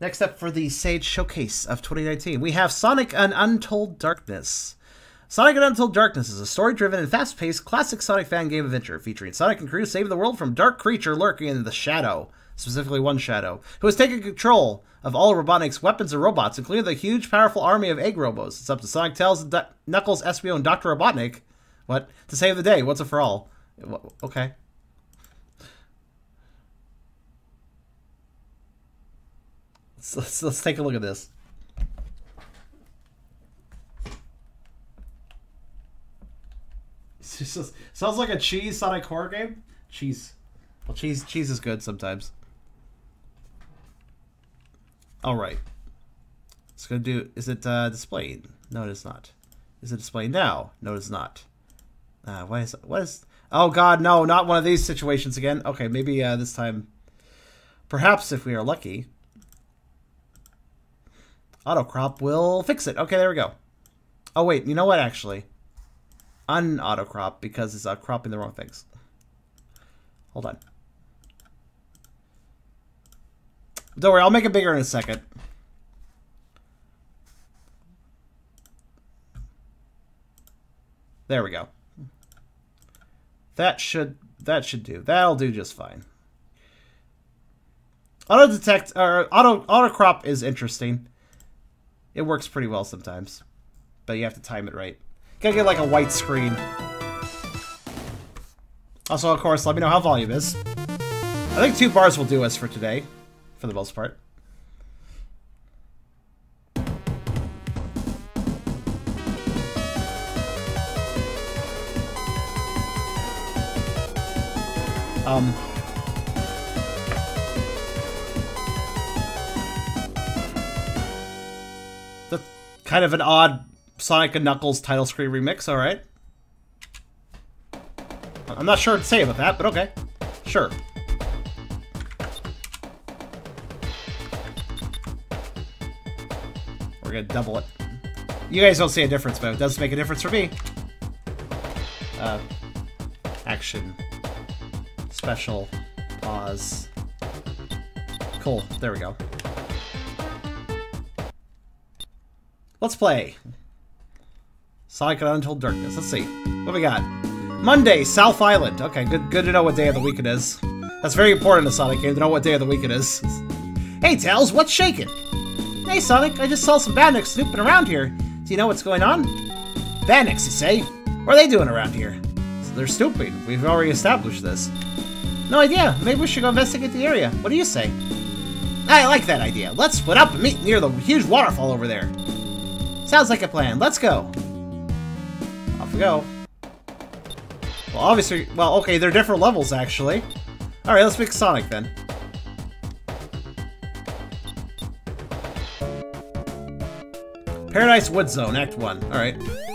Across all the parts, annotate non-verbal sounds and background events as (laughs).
Next up for the SAGE Showcase of 2019, we have Sonic and Untold Darkness. Sonic and Untold Darkness is a story-driven and fast-paced classic Sonic fan game adventure featuring Sonic and crew saving the world from dark creature lurking in the shadow, specifically one shadow, who has taken control of all Robotnik's weapons and robots, including the huge, powerful army of egg robos. It's up to Sonic, Tails, Knuckles, Espio, and Dr. Robotnik, what, to save the day, once and for all. Okay. Let's, let's, let's take a look at this. Just, sounds like a cheese Sonic horror game. Cheese. Well, cheese cheese is good sometimes. All right. It's gonna do. Is it uh, displayed? No, it is not. Is it displayed now? No, it is not. Uh, what is what is? Oh God, no! Not one of these situations again. Okay, maybe uh, this time. Perhaps if we are lucky, autocrop will fix it. Okay, there we go. Oh wait, you know what? Actually, unautocrop because it's uh, cropping the wrong things. Hold on. Don't worry, I'll make it bigger in a second. There we go. That should that should do. That'll do just fine. Auto detect or auto auto crop is interesting. It works pretty well sometimes, but you have to time it right. Gotta get like a white screen. Also, of course, let me know how volume is. I think two bars will do us for today, for the most part. Um, kind of an odd Sonic and Knuckles title screen remix, alright. I'm not sure to say about that, but okay. Sure. We're gonna double it. You guys don't see a difference, but it does make a difference for me. Uh, action. Special. Pause. Cool. There we go. Let's play. Sonic and Untold Darkness. Let's see. What we got? Monday, South Island. Okay, good good to know what day of the week it is. That's very important in a Sonic game to know what day of the week it is. (laughs) hey, Tails, what's shaking? Hey, Sonic, I just saw some bandits snooping around here. Do you know what's going on? Bandits, you say? What are they doing around here? They're snooping. We've already established this. No idea. Maybe we should go investigate the area. What do you say? I like that idea. Let's split up and meet near the huge waterfall over there. Sounds like a plan. Let's go. Off we go. Well, obviously, well, okay, they're different levels, actually. Alright, let's pick Sonic, then. Paradise Wood Zone, Act 1. Alright. That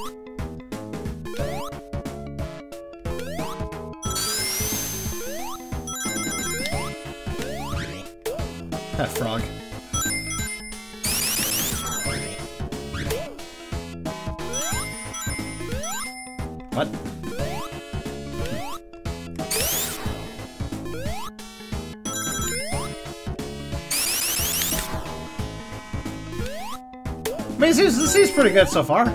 good so far.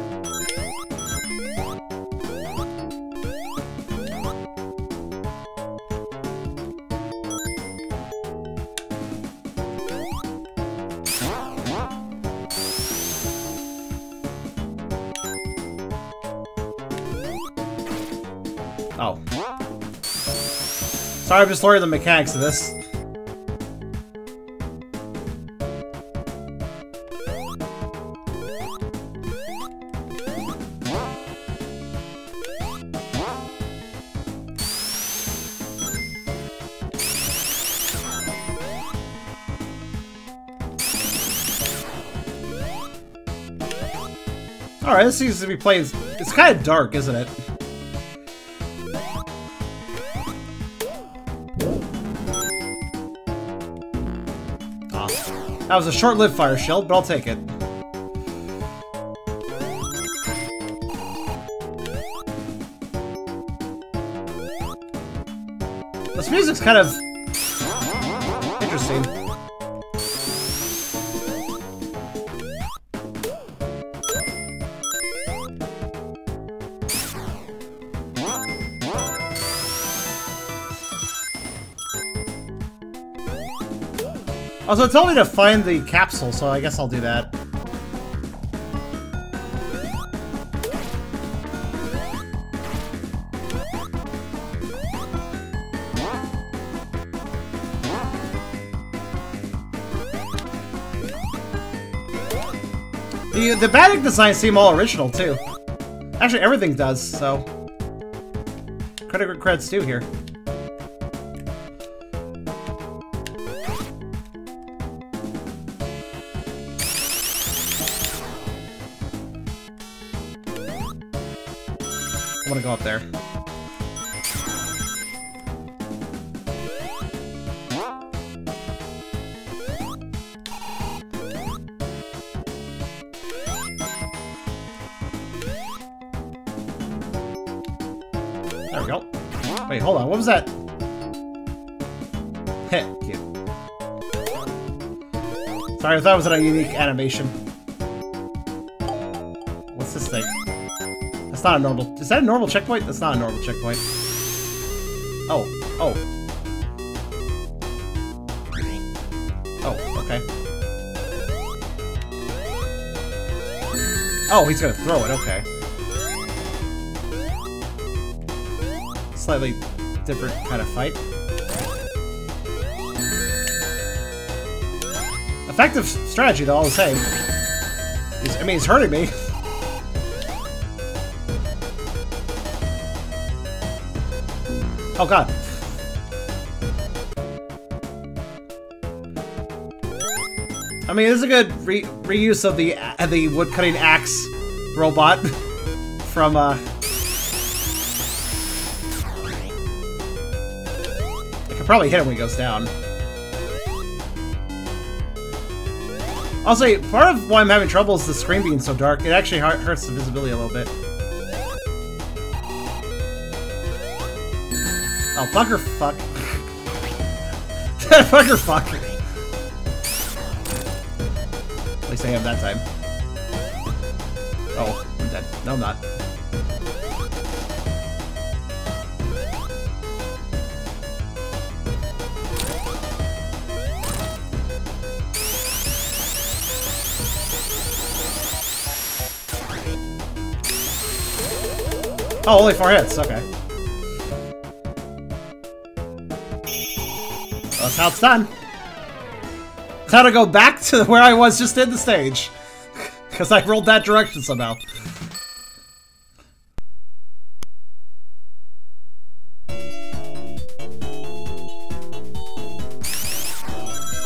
Oh. Sorry, I'm just learning the mechanics of this. Seems to be playing... It's kind of dark, isn't it? That was a short-lived fire shield, but I'll take it. This music's kind of... interesting. Also, it told me to find the capsule, so I guess I'll do that. The, the Badnik designs seem all original, too. Actually, everything does, so... Credit where credit's due here. There. There we go. Wait, hold on. What was that? Cute. Sorry, I thought it was a unique animation. That's not a normal... Is that a normal checkpoint? That's not a normal checkpoint. Oh. Oh. Oh, okay. Oh, he's gonna throw it, okay. Slightly different kind of fight. Effective strategy, though, all the same. He's, I mean, he's hurting me. (laughs) Oh god. I mean, this is a good re reuse of the uh, the woodcutting axe robot (laughs) from uh. I could probably hit him when he goes down. Also, part of why I'm having trouble is the screen being so dark. It actually hurts the visibility a little bit. Oh, fucker fuck. (laughs) fucker fuck. At least I have that time. Oh, I'm dead. No, I'm not. Oh, only four hits, okay. That's how it's done. Gotta go back to where I was just in the stage. (laughs) Because I rolled that direction somehow.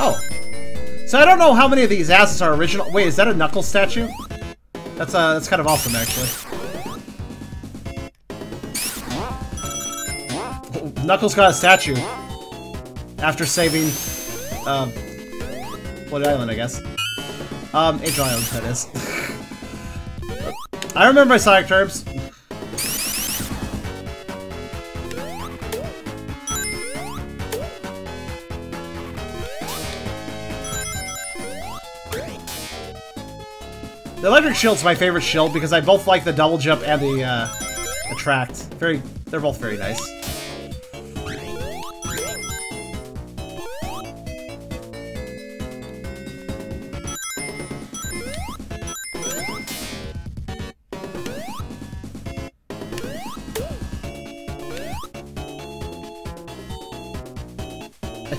Oh. So I don't know how many of these asses are original. Wait, is that a Knuckles statue? That's uh, that's kind of awesome, actually. Knuckles got a statue after saving, um, Blood Island, I guess. Um, Angel Island, that is. I remember my Sonic terms. The electric shield's my favorite shield because I both like the double jump and the uh, attract. Very, they're both very nice.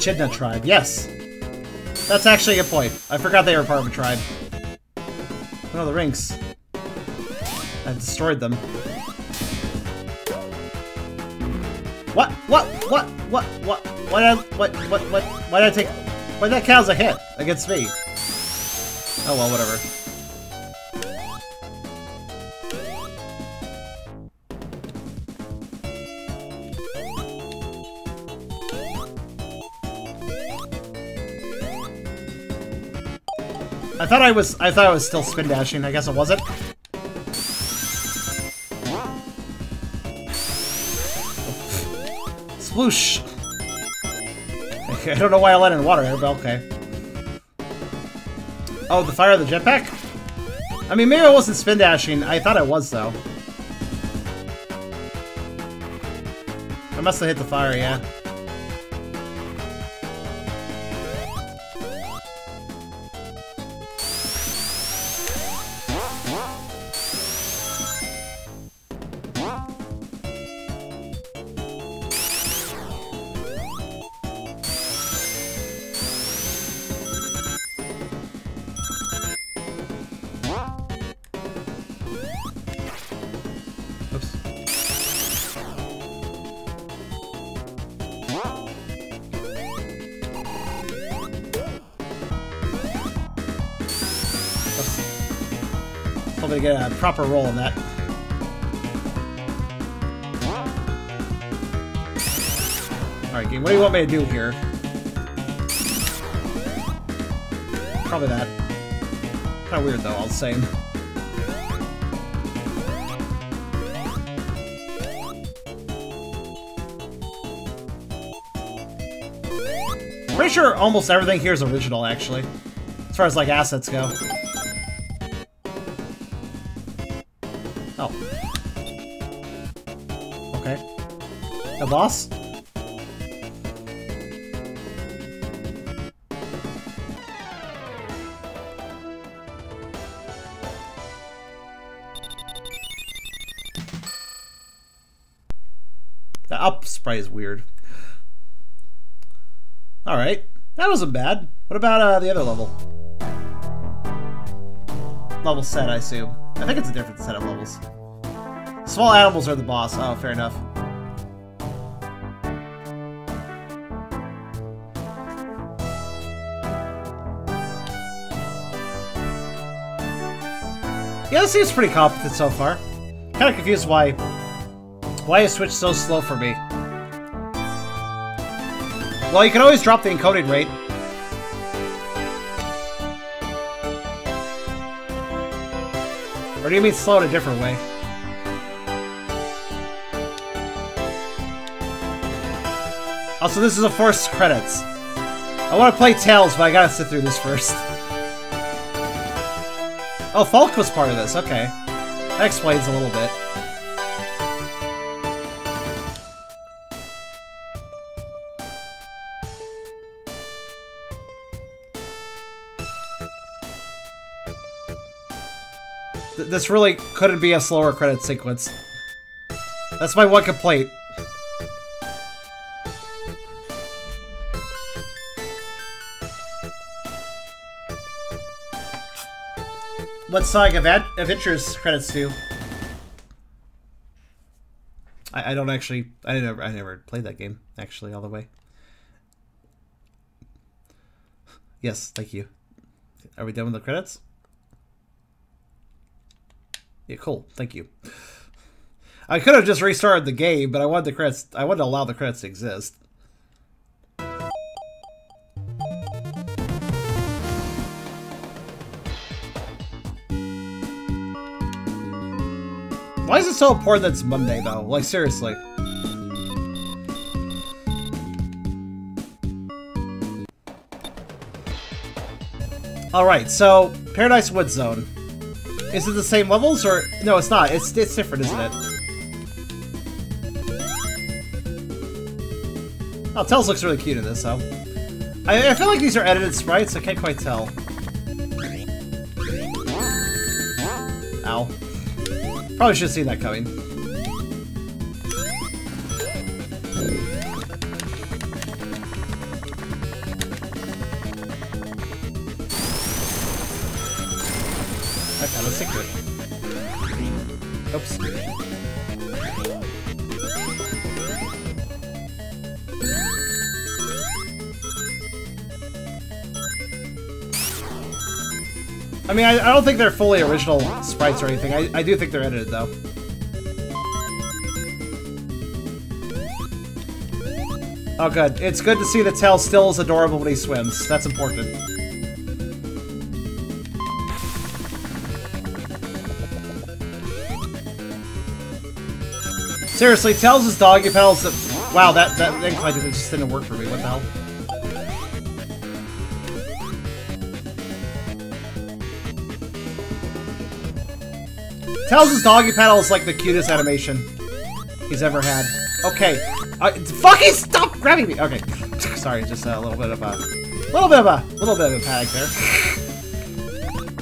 Echidna tribe, yes. That's actually a point. I forgot they were part of a tribe. Oh, the rings. I destroyed them. What? What? What? What? What? What? What? What? Why did I take? Why did that as a hit against me? Oh well, whatever. I thought I was I thought I was still spin dashing. I guess it wasn't. Sploosh! (laughs) I don't know why I let in water here, but okay. Oh, the fire of the jetpack? I mean, maybe I wasn't spin dashing. I thought I was, though. I must have hit the fire, yeah. To get a proper roll on that. Alright, game, what do you want me to do here? Probably that. Kinda weird though, all the same. Pretty sure almost everything here is original, actually. As far as, like, assets go. The boss? The up sprite is weird. Alright. That wasn't bad. What about uh, the other level? Level set, I assume. I think it's a different set of levels. Small animals are the boss. Oh, fair enough. Yeah, this seems pretty competent so far. Kind of confused why why is Switch so slow for me? Well, you can always drop the encoding rate. Or do you mean slow in a different way? Also, this is a forced (laughs) credits. I want to play Tails, but I gotta sit through this first. (laughs) Oh, Falk was part of this, okay. That explains a little bit. this really couldn't be a slower credit sequence. That's my one complaint. What Sonic Adventures credits do? I, I don't actually. I never. I never played that game actually all the way. Yes, thank you. Are we done with the credits? Yeah, cool. Thank you. I could have just restarted the game, but I wanted the credits. I wanted to allow the credits to exist. Why is it so important that it's Monday, though? Like, seriously. Alright, so, Paradise Wood Zone. Is it the same levels or no? It's not. It's it's different, isn't it? Oh, Tails looks really cute in this, though. I, I feel like these are edited sprites. I can't quite tell. Probably should have seen that coming. secret. Oops. I mean, I, I, don't think they're fully original sprites or anything. I, I do think they're edited, though. Oh, good. It's good to see that Tails still is adorable when he swims. That's important. Seriously, Tails' his doggy paddles. Wow, that that incline just didn't work for me. What the hell? Tails' doggy paddle is like the cutest animation he's ever had. Okay, uh, fucking stop grabbing me. Okay, (sighs) sorry, just a little bit of a, little bit of a, little bit of a panic there.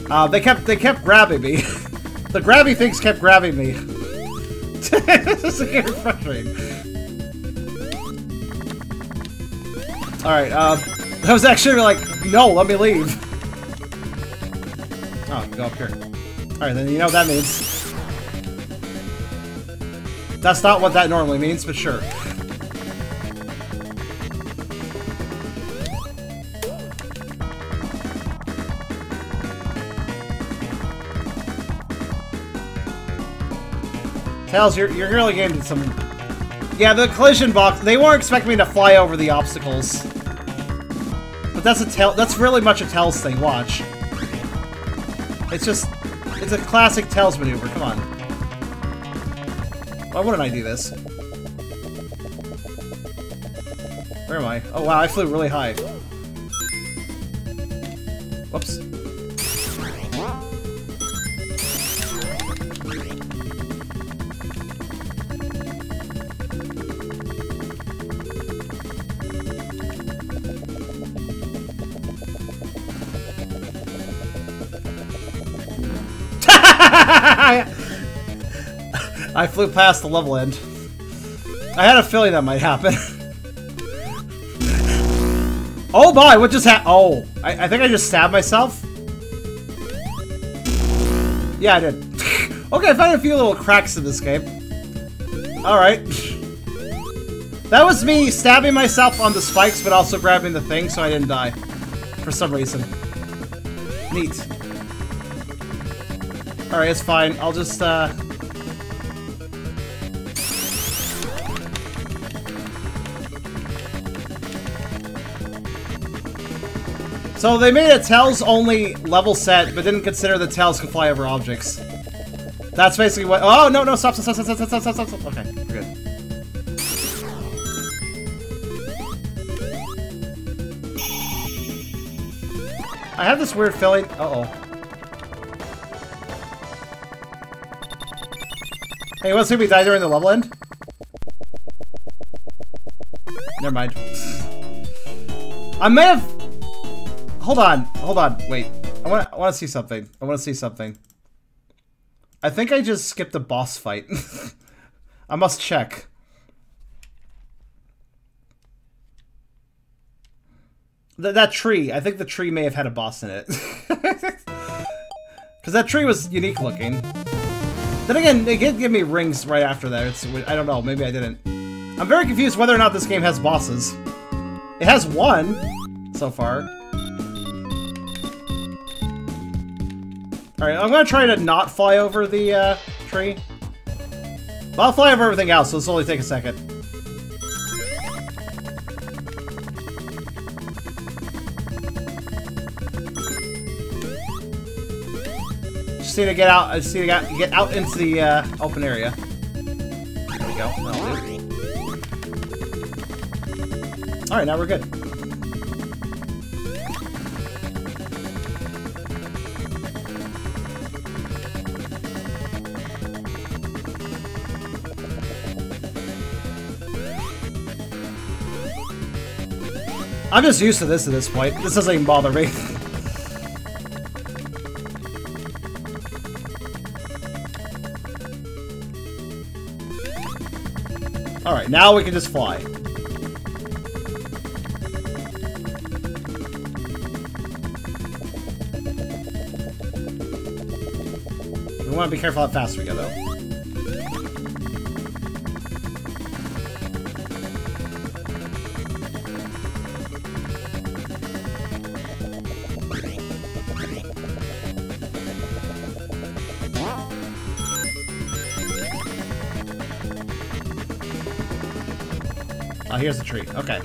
Uh, they kept they kept grabbing me. (laughs) the grabby things kept grabbing me. (laughs) this is getting frustrating. Alright, um, I was actually like, no, let me leave. Oh, go up here. Alright, then you know what that means. That's not what that normally means, but sure. Tails, you're, you're really getting some... Yeah, the collision box, they weren't expecting me to fly over the obstacles. But that's a tail. That's really much a Tails thing, watch. It's just... It's a classic Tails maneuver, come on. Why wouldn't I do this? Where am I? Oh wow, I flew really high. Whoops. I flew past the level end. I had a feeling that might happen. (laughs) oh my, what just happened? Oh, I, I think I just stabbed myself. Yeah, I did. (laughs) okay, I found a few little cracks in this game. Alright. (laughs) That was me stabbing myself on the spikes, but also grabbing the thing so I didn't die. For some reason. Neat. Alright, it's fine. I'll just, uh... So they made a Tails only level set, but didn't consider the Tails can fly over objects. That's basically what- Oh, no, no, stop, stop, stop, stop, stop, stop, stop, stop. Okay, we're good. I have this weird feeling- uh-oh. Hey, to see me die during the level end? Never mind. I may have hold on, hold on, wait. I want I want to see something. I want to see something. I think I just skipped a boss fight. (laughs) I must check. Th that tree, I think the tree may have had a boss in it. (laughs) Because that tree was unique looking. Then again, it did give me rings right after that. It's, I don't know, maybe I didn't. I'm very confused whether or not this game has bosses. It has one, so far. Alright, I'm gonna try to not fly over the uh, tree. But I'll fly over everything else, so this will only take a second. Just need to get out. I just need to get, get out into the uh, open area. There we go. All right, now we're good. I'm just used to this at this point. This doesn't even bother me. (laughs) Alright, now we can just fly. We want to be careful how fast we go, though. Here's the tree. Okay.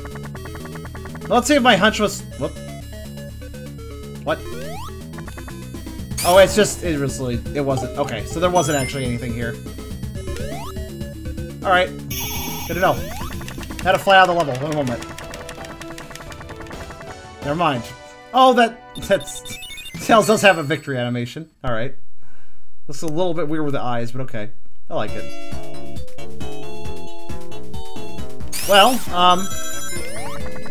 Let's see if my hunch was... Whoop. What? Oh, it's just... It was... really... It wasn't... Okay, so there wasn't actually anything here. Alright. Good to know. Had to fly out of the level. One moment. Never mind. Oh, that... (laughs) That's... Tails does have a victory animation. Alright. Looks a little bit weird with the eyes, but okay. I like it. Well, um,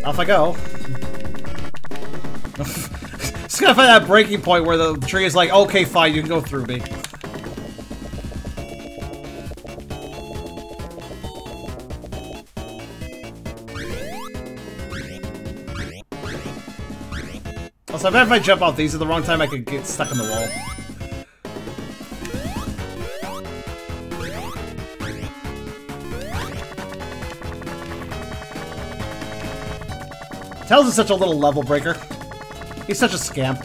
off I go. (laughs) Just gotta find that breaking point where the tree is like, okay, fine, you can go through me. Also, I bet if I jump off these at the wrong time, I could get stuck in the wall. Tails is such a little level breaker. He's such a scamp.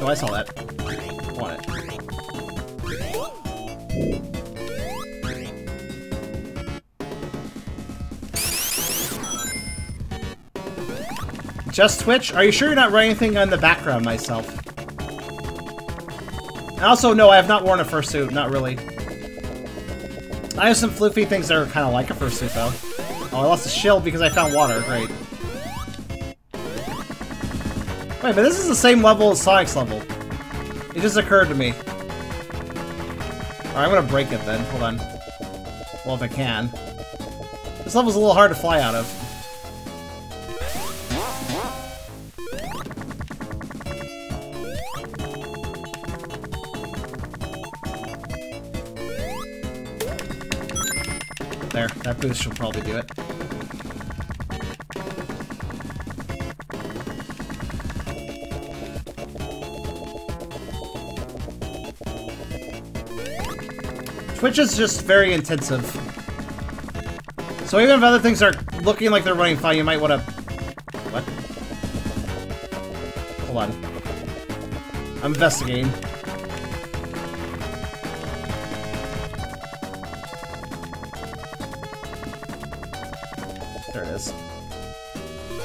Oh, I saw that. want it. Just Twitch? Are you sure you're not running anything on the background myself? Also, no, I have not worn a fursuit. Not really. I have some floofy things that are kind of like a fursuit, though. Oh, I lost a shield because I found water. Great. Wait, but this is the same level as Sonic's level. It just occurred to me. Alright, I'm gonna break it then. Hold on. Well, if I can. This level's a little hard to fly out of. There, that boost should probably do it. Twitch is just very intensive. So even if other things are looking like they're running fine, you might want to... What? Hold on. I'm investigating.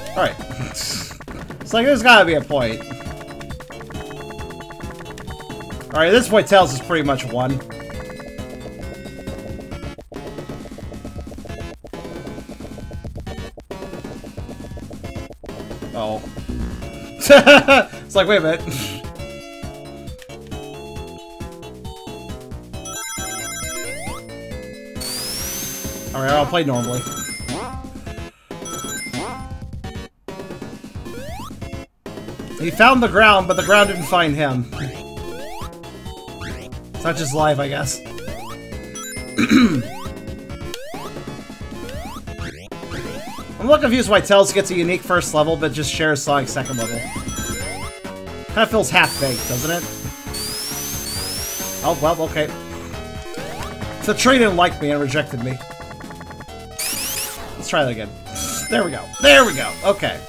Alright. it's like there's gotta be a point. Alright, this point tells us pretty much one. Oh. (laughs) it's like, wait a minute. Alright, I'll play normally. He found the ground, but the ground didn't find him. It's not just live, I guess. (clears throat) I'm a little confused why Tails gets a unique first level, but just shares Sonic's second level. Kind of feels half-baked, doesn't it? Oh, well, okay. The tree didn't like me and rejected me. Let's try that again. There we go. There we go. Okay.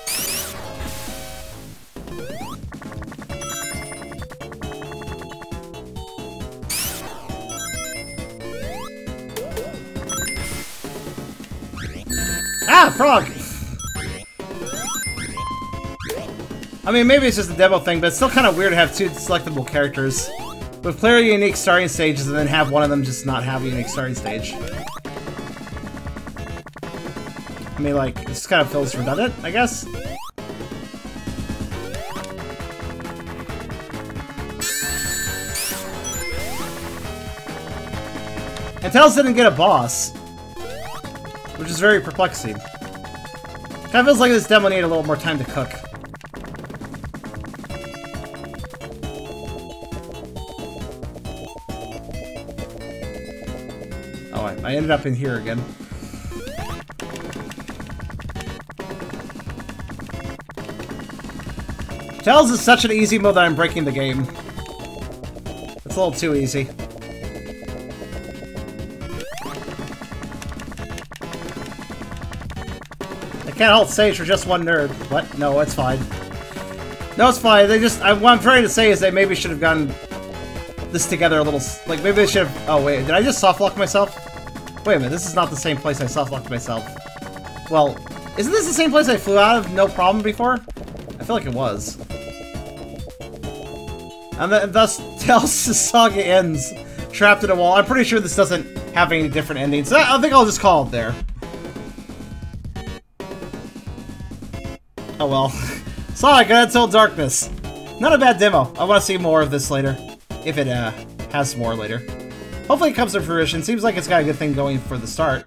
Ah, frog! I mean, maybe it's just a demo thing, but it's still kind of weird to have two selectable characters with player unique starting stages and then have one of them just not have a unique starting stage. I mean, like, it just kind of feels redundant, I guess? And Tails didn't get a boss which is very perplexing. Kind of feels like this demo needed a little more time to cook. Oh, I, I ended up in here again. Tails is such an easy mode that I'm breaking the game. It's a little too easy. Can't hold stage for just one nerd. What? No, it's fine. No, it's fine. They just... I, what I'm trying to say is they maybe should have gotten this together a little... Like, maybe they should have... Oh, wait. Did I just softlock myself? Wait a minute. This is not the same place I softlocked myself. Well, isn't this the same place I flew out of no problem before? I feel like it was. And, th thus, (laughs) Tails' saga ends trapped in a wall. I'm pretty sure this doesn't have any different endings. I think I'll just call it there. Oh well. Sonic Untold Darkness. Not a bad demo. I want to see more of this later. If it uh, has more later. Hopefully it comes to fruition. Seems like it's got a good thing going for the start.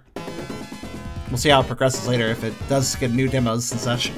We'll see how it progresses later if it does get new demos and such.